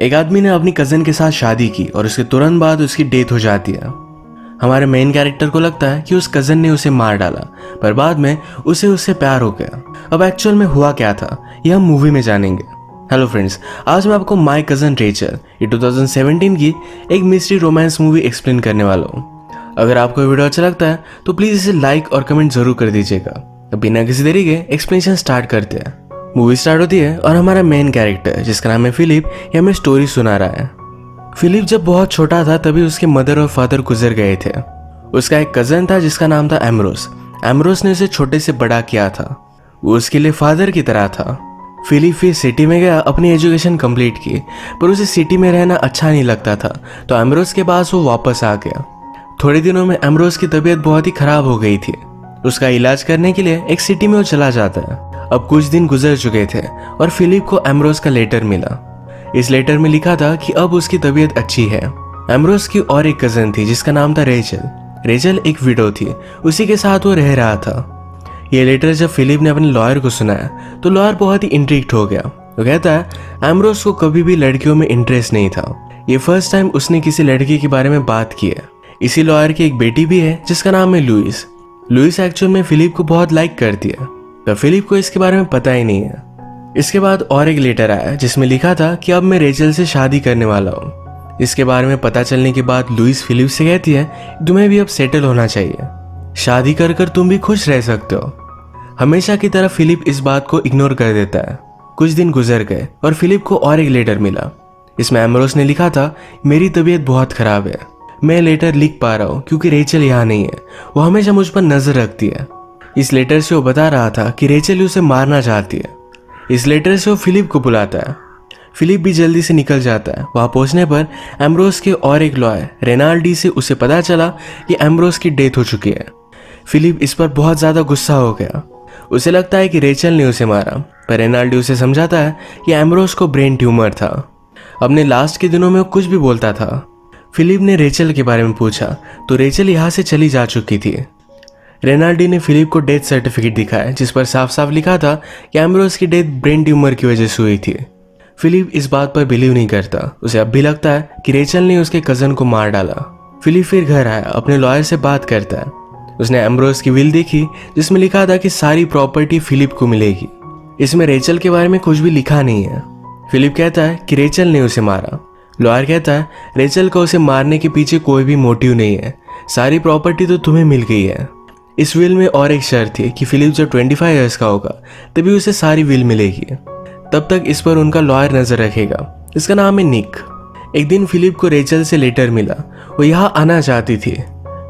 एक आदमी ने अपनी कज़न के साथ शादी की और उसके तुरंत बाद उसकी डेथ हो जाती है। हमारे मेन कैरेक्टर को लगता है कि उस कज़न ने उसे मार डाला, पर बाद में उसे उससे प्यार हो गया। अब एक्चुअल में हुआ क्या था यह हम मूवी में जानेंगे। हेलो फ्रेंड्स आज मैं आपको माय कज़न रेचल ये 2017 की एक मिस्ट्री रोमांस मूवी एक्सप्लेन करने वाला हूँ। अगर आपको वीडियो अच्छा लगता है तो प्लीज़ इसे लाइक और कमेंट ज़रूर कर दीजिएगा। बिना किसी देरी के एक्सप्लेनेशन स्टार्ट करते हैं। मूवी स्टार्ट होती है और हमारा मेन कैरेक्टर जिसका नाम है फिलिप, ये हमें स्टोरी सुना रहा है। फिलिप जब बहुत छोटा था, तभी उसके मदर और फादर गुजर गए थे। उसका एक कज़न था, जिसका नाम था एमरोस एमरोस ने उसे छोटे से बड़ा किया था। वो उसके लिए फादर की तरह था। फिलिप फिर सिटी में गया, अपनी एजुकेशन कंप्लीट की, पर उसे सिटी में रहना अच्छा नहीं लगता था। तो एमरोस के पास वो वापस आ गया। थोड़े दिनों में एमरोस की तबीयत बहुत ही खराब हो गई थी। उसका इलाज करने के लिए एक सिटी में वो चला जाता है। अब कुछ दिन गुजर चुके थे और फिलिप को एमरोस का लेटर मिला। इस लेटर में लिखा था कि अब उसकी तबीयत अच्छी है। एमरोस की और एक कज़न थी, जिसका नाम था रेचल। रेचल एक विडो थी, उसी के साथ वो रह रहा था। ये लेटर जब फिलिप ने अपने लॉयर को सुनाया तो लॉयर बहुत ही इंट्रिक्ट हो गया। वो कहता है एमरोस को कभी भी लड़कियों में इंटरेस्ट नहीं था। ये फ़र्स्ट टाइम उसने किसी लड़की के बारे में बात की है। इसी लॉयर की एक बेटी भी है, जिसका नाम है लुइस। लुइस एक्चुअल में फिलिप को बहुत लाइक करती है। पर फिलिप को इसके बारे में पता ही नहीं है। इसके बाद और एक लेटर आया, जिसमें लिखा था कि अब मैं रेचल से शादी करने वाला हूँ। इसके बारे में पता चलने के बाद लुइस फिलिप से कहती है, तुम्हें भी अब सेटल होना चाहिए। शादी कर कर तुम भी खुश रह सकते हो। हमेशा की तरह फिलिप इस बात को इग्नोर कर देता है। कुछ दिन गुजर गए और फिलिप को और एक लेटर मिला। इसमें एमरोस ने लिखा था, मेरी तबीयत बहुत खराब है। मैं लेटर लिख पा रहा हूँ क्योंकि रेचल यहाँ नहीं है। वो हमेशा मुझ पर नज़र रखती है। इस लेटर से वो बता रहा था कि रेचल उसे मारना चाहती है। इस लेटर से वो फिलिप को बुलाता है। फिलिप भी जल्दी से निकल जाता है। वहाँ पहुँचने पर एम्ब्रोस के और एक लॉयर, रेनाल्डी से उसे पता चला कि एम्ब्रोस की डेथ हो चुकी है। फिलिप इस पर बहुत ज़्यादा गुस्सा हो गया। उसे लगता है कि रेचल ने उसे मारा, पर रेनाल्डी उसे समझाता है कि एम्ब्रोस को ब्रेन ट्यूमर था। अपने लास्ट के दिनों में वो कुछ भी बोलता था। फिलिप ने रेचल के बारे में पूछा तो रेचल यहाँ से चली जा चुकी थी। रेनाल्डी ने फिलिप को डेथ सर्टिफिकेट दिखाया, जिस पर साफ़ साफ़ लिखा था कि एम्ब्रोस की डेथ ब्रेन ट्यूमर की वजह से हुई थी। फिलिप इस बात पर बिलीव नहीं करता। उसे अब भी लगता है कि रेचल ने उसके कज़न को मार डाला। फिलिप फिर घर आया, अपने लॉयर से बात करता है। उसने एम्ब्रोस की विल देखी, जिसमें लिखा था कि सारी प्रॉपर्टी फिलिप को मिलेगी। इसमें रेचल के बारे में कुछ भी लिखा नहीं है। फिलिप कहता है कि रेचल ने उसे मारा। लॉयर कहता है, रेचल को उसे मारने के पीछे कोई भी मोटिव नहीं है। सारी प्रॉपर्टी तो तुम्हें मिल गई है। इस विल में और एक शर्त थी कि फिलिप जब 25 इयर्स का होगा, तभी उसे सारी विल मिलेगी। तब तक इस पर उनका लॉयर नज़र रखेगा। इसका नाम है निक एक दिन फिलिप को रेचल से लेटर मिला। वो यहाँ आना चाहती थी।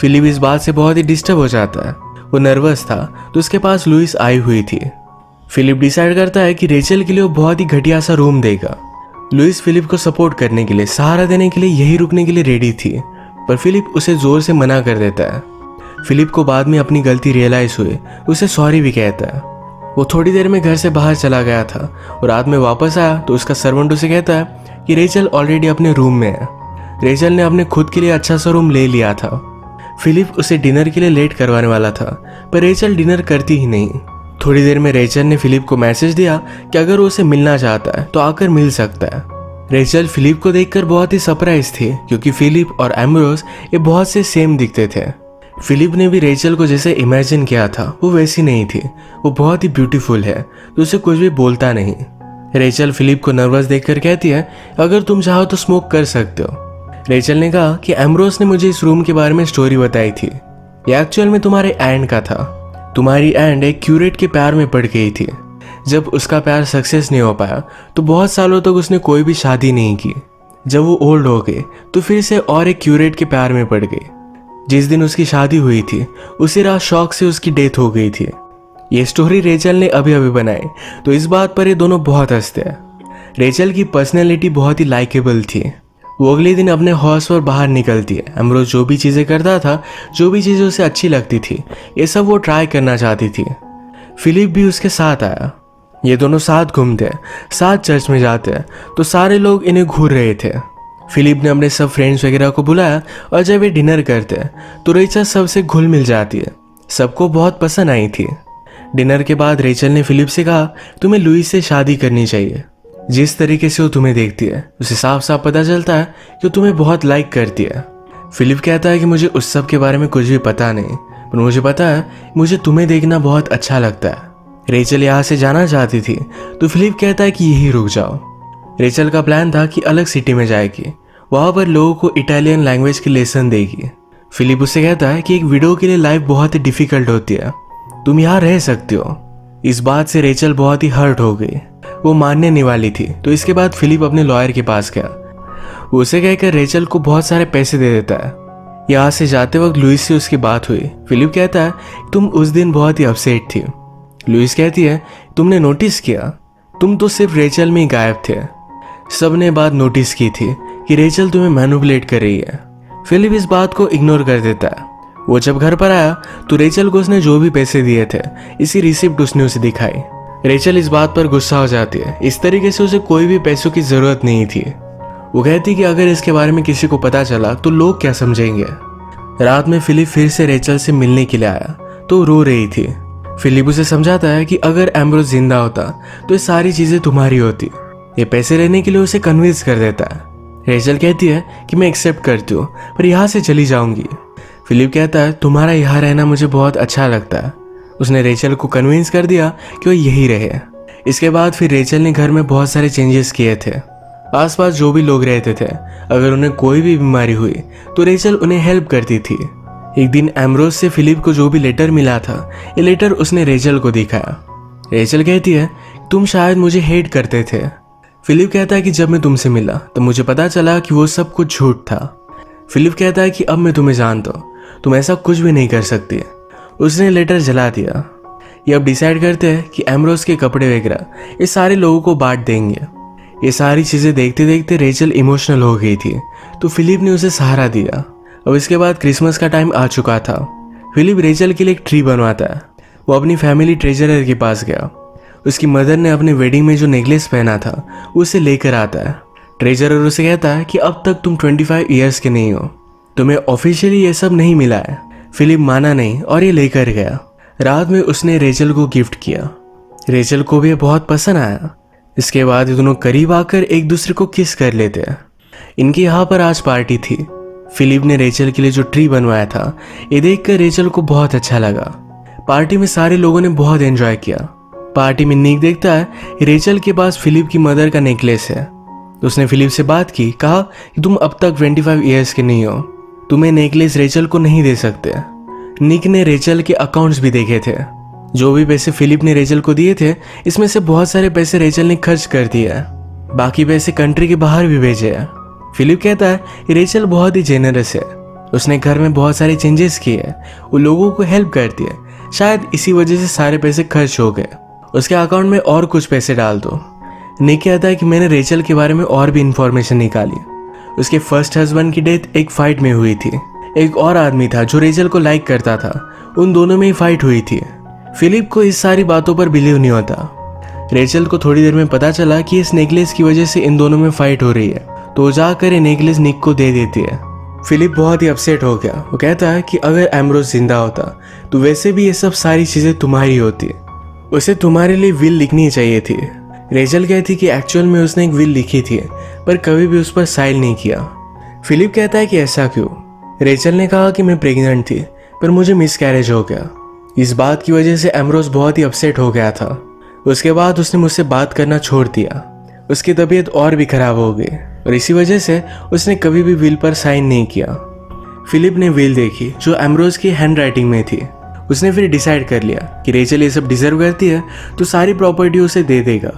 फिलिप इस बात से बहुत ही डिस्टर्ब हो जाता है। वो नर्वस था तो उसके पास लुइस आई हुई थी। फिलिप डिसाइड करता है कि रेचल के लिए वो बहुत ही घटिया सा रूम देगा। लुइस फिलिप को सपोर्ट करने के लिए, सहारा देने के लिए, यही रुकने के लिए रेडी थी। पर फिलिप उसे ज़ोर से मना कर देता है। फिलिप को बाद में अपनी गलती रियलाइज़ हुई। उसे सॉरी भी कहता है। वो थोड़ी देर में घर से बाहर चला गया था और रात में वापस आया तो उसका सर्वेंट उसे कहता है कि रेचल ऑलरेडी अपने रूम में है। रेचल ने अपने खुद के लिए अच्छा सा रूम ले लिया था। फिलिप उसे डिनर के लिए लेट करवाने वाला था, पर रेचल डिनर करती ही नहीं। थोड़ी देर में रेचल ने फिलिप को मैसेज दिया कि अगर वो उसे मिलना चाहता है तो आकर मिल सकता है। रेचल फिलिप को देखकर बहुत ही सरप्राइज़ थी, क्योंकि फिलिप और एम्ब्रोस ये बहुत से सेम दिखते थे। फिलिप ने भी रेचल को जैसे इमेजिन किया था, वो वैसी नहीं थी। वो बहुत ही ब्यूटीफुल है तो उसे कुछ भी बोलता नहीं। रेचल फिलिप को नर्वस देखकर कहती है, अगर तुम चाहो तो स्मोक कर सकते हो। रेचल ने कहा कि एम्ब्रोस ने मुझे इस रूम के बारे में स्टोरी बताई थी। ये एक्चुअल में तुम्हारे एंड का था। तुम्हारी एंड एक क्यूरेट के प्यार में पड़ गई थी। जब उसका प्यार सक्सेस नहीं हो पाया तो बहुत सालों तक उसने कोई भी शादी नहीं की। जब वो ओल्ड हो गए तो फिर से और एक क्यूरेट के प्यार में पड़ गई जिस दिन उसकी शादी हुई थी, उसी रात शौक से उसकी डेथ हो गई थी। ये स्टोरी रेचल ने अभी अभी बनाई तो इस बात पर ये दोनों बहुत हँसते हैं। रेचल की पर्सनैलिटी बहुत ही लाइकेबल थी। वो अगले दिन अपने हॉर्स पर बाहर निकलती है। अमरोज जो भी चीज़ें करता था, जो भी चीज़ें उसे अच्छी लगती थी, ये सब वो ट्राई करना चाहती थी। फिलिप भी उसके साथ आया। ये दोनों साथ घूमते साथ चर्च में जाते तो सारे लोग इन्हें घूर रहे थे। फिलिप ने अपने सब फ्रेंड्स वगैरह को बुलाया और जब ये डिनर करते हैं तो रेचल सबसे घुल मिल जाती है। सबको बहुत पसंद आई थी। डिनर के बाद रेचल ने फिलिप से कहा, तुम्हें लुइस से शादी करनी चाहिए। जिस तरीके से वो तुम्हें देखती है, उसे साफ़ साफ़ पता चलता है कि तुम्हें बहुत लाइक करती है। फिलिप कहता है कि मुझे उस सब के बारे में कुछ भी पता नहीं, पर मुझे पता है, मुझे तुम्हें देखना बहुत अच्छा लगता है। रेचल यहाँ से जाना चाहती थी तो फिलिप कहता है कि यही रुक जाओ। रेचल का प्लान था कि अलग सिटी में जाएगी। वहाँ पर लोगों को इटालियन लैंग्वेज की लेसन देगी। फिलिप उसे कहता है कि एक विडो के लिए लाइफ बहुत ही डिफ़िकल्ट होती है। तुम यहाँ रह सकते हो। इस बात से रेचल बहुत ही हर्ट हो गई। वो मानने नहीं वाली थी। तो इसके बाद फिलिप अपने लॉयर के पास गया। उसे कहकर रेचल को बहुत सारे पैसे दे देता है। यहाँ से जाते वक्त लुइस से उसकी बात हुई। फिलिप कहता है, तुम उस दिन बहुत ही अपसेट थी। लुइस कहती है, तुमने नोटिस किया? तुम तो सिर्फ़ रेचल में ही गायब थे। सबने बात नोटिस की थी कि रेचल तुम्हें मैनुपलेट कर रही है। फिलिप इस बात को इग्नोर कर देता है। वो जब घर पर आया तो रेचल को उसने जो भी पैसे दिए थे, इसी रिसिप्ट उसने उसे दिखाई। रेचल इस बात पर गुस्सा हो जाती है। इस तरीके से उसे कोई भी पैसों की ज़रूरत नहीं थी। वो कहती कि अगर इसके बारे में किसी को पता चला तो लोग क्या समझेंगे? रात में फिलिप फिर से रेचल से मिलने के लिए आया तो रो रही थी। फिलिप उसे समझाता है कि अगर एम्ब्रोज ज़िंदा होता तो ये सारी चीज़ें तुम्हारी होती। ये पैसे लेने के लिए उसे कन्विंस कर देता है। रेचल कहती है कि मैं एक्सेप्ट करती हूँ, पर यहाँ से चली जाऊँगी। फिलिप कहता है, तुम्हारा यहाँ रहना मुझे बहुत अच्छा लगता है। उसने रेचल को कन्विंस कर दिया कि वो यही रहे। इसके बाद फिर रेचल ने घर में बहुत सारे चेंजेस किए थे। आसपास जो भी लोग रहते थे, अगर उन्हें कोई भी बीमारी हुई तो रेचल उन्हें हेल्प करती थी। एक दिन एमरोज से फिलिप को जो भी लेटर मिला था, ये लेटर उसने रेचल को दिखाया। रेचल कहती है, तुम शायद मुझे हेट करते थे। फिलिप कहता है कि जब मैं तुमसे मिला तो मुझे पता चला कि वो सब कुछ झूठ था। फिलिप कहता है कि अब मैं तुम्हें जानता हूँ, तुम ऐसा कुछ भी नहीं कर सकती। उसने लेटर जला दिया। ये अब डिसाइड करते हैं कि एमरोज के कपड़े वगैरह, ये सारे लोगों को बांट देंगे। ये सारी चीज़ें देखते देखते रेचल इमोशनल हो गई थी तो फिलिप ने उसे सहारा दिया। अब इसके बाद क्रिसमस का टाइम आ चुका था। फिलिप रेचल के लिए एक ट्री बनवाता है। वो अपनी फैमिली ट्रेजरर के पास गया। उसकी मदर ने अपने वेडिंग में जो नेकलेस पहना था, उसे लेकर आता है। ट्रेजरर उसे कहता है कि अब तक तुम 25 फाइव ईयर्स के नहीं हो। तुम्हें ऑफिशियली ये सब नहीं मिला है। फिलिप माना नहीं और ये लेकर गया। रात में उसने रेचल को गिफ्ट किया। रेचल को भी बहुत पसंद आया। इसके बाद दोनों करीब आकर एक दूसरे को किस कर लेते हैं। इनके यहाँ पर आज पार्टी थी। फिलिप ने रेचल के लिए जो ट्री बनवाया था, ये देखकर रेचल को बहुत अच्छा लगा। पार्टी में सारे लोगों ने बहुत एंजॉय किया। पार्टी में निक देखता है, रेचल के पास फिलिप की मदर का नेकलेस है। उसने फिलिप से बात की, कहा कि तुम अब तक 25 फाइव ईयर्स के नहीं हो। तुम्हें नेकलेस रेचल को नहीं दे सकते। निक ने रेचल के अकाउंट्स भी देखे थे। जो भी पैसे फिलिप ने रेचल को दिए थे, इसमें से बहुत सारे पैसे रेचल ने खर्च कर दिए बाकी पैसे कंट्री के बाहर भी भेजे हैं। फिलिप कहता है रेचल बहुत ही जेनरस है। उसने घर में बहुत सारे चेंजेस किए वो लोगों को हेल्प करती है। शायद इसी वजह से सारे पैसे खर्च हो गए। उसके अकाउंट में और कुछ पैसे डाल दो। निक कहता है कि मैंने रेचल के बारे में और भी इंफॉर्मेशन निकाली। उसके फ़र्स्ट हस्बैंड की डेथ एक फाइट में हुई थी। एक और आदमी था जो रेचल को लाइक करता था। उन दोनों में ही फाइट हुई थी। फिलिप को इस सारी बातों पर बिलीव नहीं होता। रेचल को थोड़ी देर में पता चला कि इस नेकलेस की वजह से इन दोनों में फाइट हो रही है। तो जाकर ये नेकलेस निक को दे देती है। फिलिप बहुत ही अपसेट हो गया। वो कहता है कि अगर एमरोज ज़िंदा होता तो वैसे भी ये सब सारी चीज़ें तुम्हारी होती। उसे तुम्हारे लिए विल लिखनी चाहिए थी। रेजल कहती कि एक्चुअल में उसने एक विल लिखी थी, पर कभी भी उस पर साइल नहीं किया। फिलिप कहता है कि ऐसा क्यों? रेचल ने कहा कि मैं प्रेग्नेंट थी, पर मुझे मिस कैरेज हो गया। इस बात की वजह से एमरोज बहुत ही अपसेट हो गया था। उसके बाद उसने मुझसे बात करना छोड़ दिया। उसकी तबीयत और भी खराब हो गई, और इसी वजह से उसने कभी भी विल पर साइन नहीं किया। फिलिप ने विल देखी, जो एमरोज की हैंड राइटिंग में थी। उसने फिर डिसाइड कर लिया कि रेचल ये सब डिजर्व करती है तो सारी प्रॉपर्टी उसे दे देगा।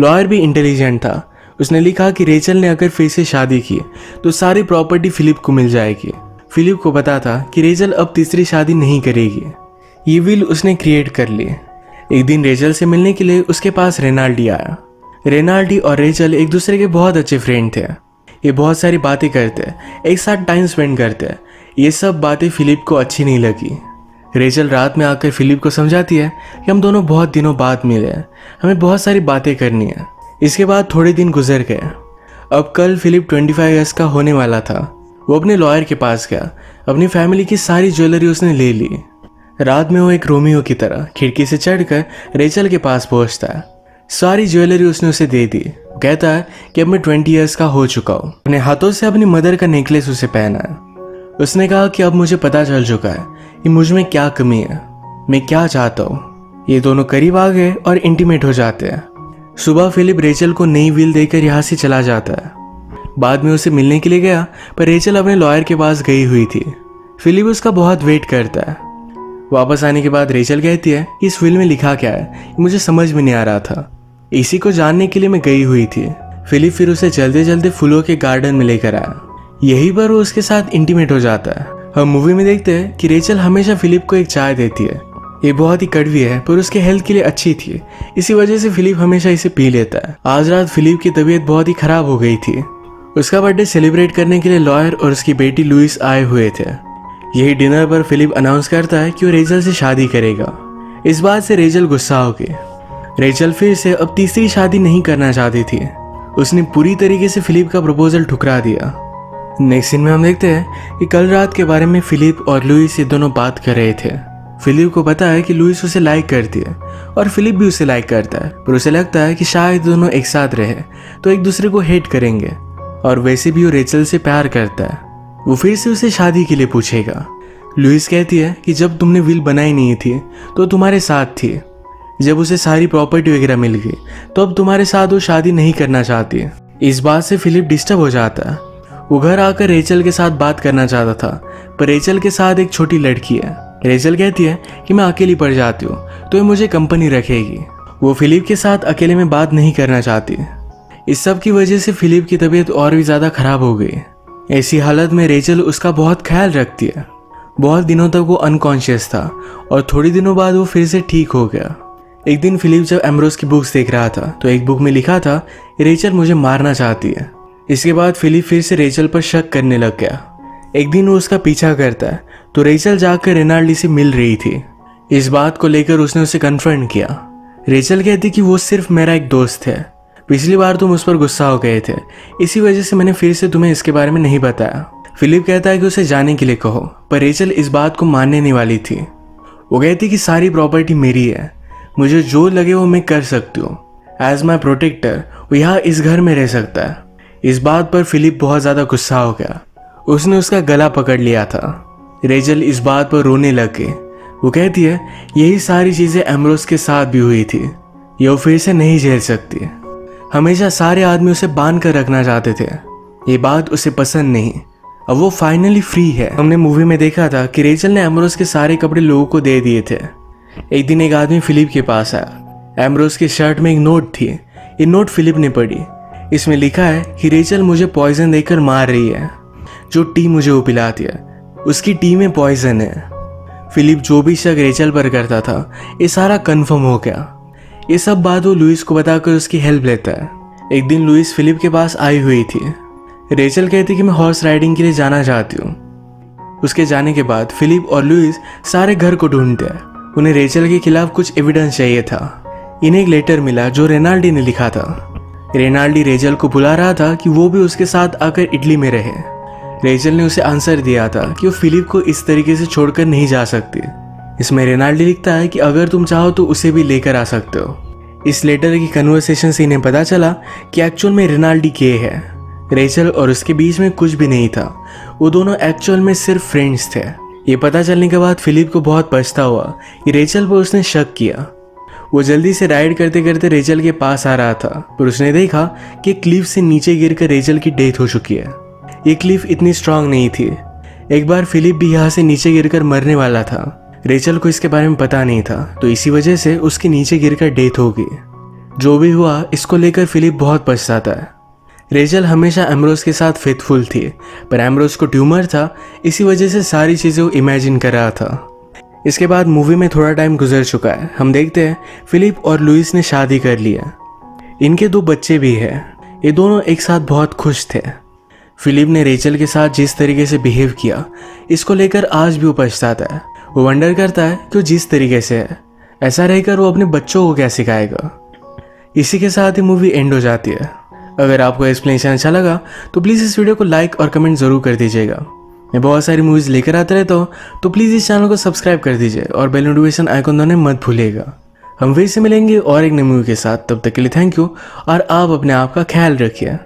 लॉयर भी इंटेलिजेंट था। उसने लिखा कि रेचल ने अगर फिर से शादी की तो सारी प्रॉपर्टी फिलिप को मिल जाएगी। फिलिप को पता था कि रेचल अब तीसरी शादी नहीं करेगी। ये विल उसने क्रिएट कर ली। एक दिन रेचल से मिलने के लिए उसके पास रेनाल्डी आया। रेनाल्डी और रेचल एक दूसरे के बहुत अच्छे फ्रेंड थे। ये बहुत सारी बातें करते, एक साथ टाइम स्पेंड करते। ये सब बातें फिलिप को अच्छी नहीं लगी। रेचल रात में आकर फिलिप को समझाती है कि हम दोनों बहुत दिनों बाद मिले हैं। हमें बहुत सारी बातें करनी है। इसके बाद थोड़े दिन गुजर गए। अब कल फिलिप 25 ईयर्स का होने वाला था। वो अपने लॉयर के पास गया। अपनी फैमिली की सारी ज्वेलरी उसने ले ली। रात में वो एक रोमियो की तरह खिड़की से चढ़कर रेचल के पास पहुँचता है। सारी ज्वेलरी उसने उसे दे दी। कहता है कि अब मैं ट्वेंटी ईयर्स का हो चुका हूँ। अपने हाथों से अपनी मदर का नेकलेस उसे पहना है। उसने कहा कि अब मुझे पता चल चुका है कि मुझमें क्या कमी है? मैं क्या चाहता हूँ? ये दोनों करीब आ गए और इंटीमेट हो जाते हैं। सुबह फिलिप रेचल को नई व्हील देकर यहाँ से चला जाता है। बाद में उसे मिलने के लिए गया, पर रेचल अपने लॉयर के पास गई हुई थी। फिलिप उसका बहुत वेट करता है। वापस आने के बाद रेचल कहती है कि इस विल में लिखा क्या है मुझे समझ में नहीं आ रहा था। इसी को जानने के लिए मैं गई हुई थी। फिलिप फिर उसे जल्दी जल्दी फूलों के गार्डन में लेकर आया। यही पर वो उसके साथ इंटीमेट हो जाता है। हम मूवी में देखते हैं कि रेचल हमेशा फिलिप को एक चाय देती है। ये बहुत ही कड़वी है, पर उसके हेल्थ के लिए अच्छी थी। इसी वजह से फिलिप हमेशा इसे पी लेता है। आज रात फिलिप की तबीयत बहुत ही खराब हो गई थी। उसका बर्थडे सेलिब्रेट करने के लिए लॉयर और उसकी बेटी लुइस आए हुए थे। यही डिनर पर फिलिप अनाउंस करता है कि वो रेजल से शादी करेगा। इस बात से रेजल गुस्सा हो गई रेचल फिर से अब तीसरी शादी नहीं करना चाहती थी। उसने पूरी तरीके से फिलिप का प्रपोजल ठुकरा दिया। नेक्स्ट सीन में हम देखते हैं कि कल रात के बारे में फिलिप और लुइस ये दोनों बात कर रहे थे। फिलिप को पता है कि लुइस उसे लाइक करती है और फिलिप भी उसे लाइक करता है, पर उसे लगता है कि शायद दोनों एक साथ रहे तो एक दूसरे को हेट करेंगे और वैसे भी वो रेचल से प्यार करता है। वो फिर से उसे शादी के लिए पूछेगा। लुइस कहती है कि जब तुमने विल बनाई नहीं थी तो तुम्हारे साथ थी। जब उसे सारी प्रॉपर्टी वगैरह मिल गई तो अब तुम्हारे साथ वो शादी नहीं करना चाहती। इस बात से फिलिप डिस्टर्ब हो जाता है। वो घर आकर रेचल के साथ बात करना चाहता था, पर रेचल के साथ एक छोटी लड़की है। रेचल कहती है कि मैं अकेली पड़ जाती हूँ तो ये मुझे कंपनी रखेगी। वो फिलिप के साथ अकेले में बात नहीं करना चाहती। इस सब की वजह से फिलिप की तबीयत और भी ज़्यादा खराब हो गई। ऐसी हालत में रेचल उसका बहुत ख्याल रखती है। बहुत दिनों तक वो अनकॉन्शियस था, और थोड़ी दिनों बाद वो फिर से ठीक हो गया। एक दिन फिलिप जब एमरोज की बुक्स देख रहा था तो एक बुक में लिखा था रेचल मुझे मारना चाहती है। इसके बाद फिलिप फिर से रेचल पर शक करने लग गया। एक दिन वो उसका पीछा करता है तो रेचल जाकर रेनाल्डी से मिल रही थी। इस बात को लेकर उसने उसे कन्फ्रंट किया। रेचल कहती कि वो सिर्फ़ मेरा एक दोस्त है। पिछली बार तुम उस पर गुस्सा हो गए थे। इसी वजह से मैंने फिर से तुम्हें इसके बारे में नहीं बताया। फिलिप कहता है कि उसे जाने के लिए कहो, पर रेचल इस बात को मानने नहीं वाली थी। वो कहती कि सारी प्रॉपर्टी मेरी है। मुझे जो लगे वो मैं कर सकती हूँ। एज माई प्रोटेक्टर वो यहाँ इस घर में रह सकता है। इस बात पर फिलिप बहुत ज़्यादा गुस्सा हो गया। उसने उसका गला पकड़ लिया था। रेजल इस बात पर रोने लग गई वो कहती है, यही सारी चीज़ें एमरोस के साथ भी हुई थी। ये वो फिर से नहीं झेल सकती। हमेशा सारे आदमी उसे बाँध कर रखना चाहते थे। ये बात उसे पसंद नहीं। अब वो फाइनली फ्री है। हमने मूवी में देखा था कि रेचल ने एमरोस के सारे कपड़े लोगों को दे दिए थे। एक दिन एक आदमी फिलिप के पास आया। एमरोस के शर्ट में एक नोट थी। ये नोट फिलिप ने पढ़ी। इसमें लिखा है, कि रेचल मुझे पॉइजन देकर मार रही है। जो टी मुझे वो पिलाती है। उसकी टी में पॉइजन है। फिलिप जो भी शक रेचल पर करता था, ये सारा कन्फर्म हो गया। ये सब बात वो लुइस को बताकर उसकी हेल्प लेता है। एक दिन लुइस फिलिप के पास आई हुई थी। रेचल कहती कि मैं हॉर्स राइडिंग के लिए जाना चाहती हूँ। उसके जाने के बाद फिलिप और लुइस सारे घर को ढूंढते हैं। उन्हें रेचल के खिलाफ कुछ एविडेंस चाहिए था। इन्हें एक लेटर मिला, जो रेनाल्डी ने लिखा था। रेनाल्डी रेजल को बुला रहा था कि वो भी उसके साथ आकर इटली में रहे। रेजल ने उसे आंसर दिया था कि वो फिलिप को इस तरीके से छोड़कर नहीं जा सकती। इसमें रेनाल्डी लिखता है कि अगर तुम चाहो तो उसे भी लेकर आ सकते हो। इस लेटर की कन्वर्सेशन से इन्हें पता चला कि एक्चुअल में रेनाल्डी के है। रेचल और उसके बीच में कुछ भी नहीं था। वो दोनों एक्चुअल में सिर्फ़ फ्रेंड्स थे। ये पता चलने के बाद फिलिप को बहुत पछता हुआ कि रेचल पर उसने शक किया। वो जल्दी से राइड करते करते रेचल के पास आ रहा था, पर उसने देखा कि क्लिफ से नीचे गिरकर रेचल की डेथ हो चुकी है। ये क्लिफ इतनी स्ट्रांग नहीं थी। एक बार फिलिप भी यहाँ से नीचे गिरकर मरने वाला था। रेचल को इसके बारे में पता नहीं था तो इसी वजह से उसके नीचे गिरकर डेथ हो गई। जो भी हुआ, इसको लेकर फिलिप बहुत पछताता है। रेचल हमेशा एमरोज के साथ फेथफुल थी, पर एमरोज को ट्यूमर था, इसी वजह से सारी चीज़ें वो इमेजिन कर रहा था। इसके बाद मूवी में थोड़ा टाइम गुजर चुका है। हम देखते हैं, फिलिप और लुइस ने शादी कर लिया। इनके दो बच्चे भी हैं। ये दोनों एक साथ बहुत खुश थे। फिलिप ने रेचल के साथ जिस तरीके से बिहेव किया, इसको लेकर आज भी वो पछताता है। वो वंडर करता है कि वो जिस तरीके से है। ऐसा रहकर वो अपने बच्चों को क्या सिखाएगा? इसी के साथ ही मूवी एंड हो जाती है। अगर आपको एक्सप्लेनेशन अच्छा लगा तो प्लीज़ इस वीडियो को लाइक और कमेंट ज़रूर कर दीजिएगा। मैं बहुत सारी मूवीज़ लेकर आते रहता हूँ तो प्लीज़ इस चैनल को सब्सक्राइब कर दीजिए और बेल नोटिफिकेशन आइकन दोने मत भूलिएगा। हम वही से मिलेंगे और एक नई मूवी के साथ। तब तक के लिए थैंक यू और आप अपने आप का ख्याल रखिए।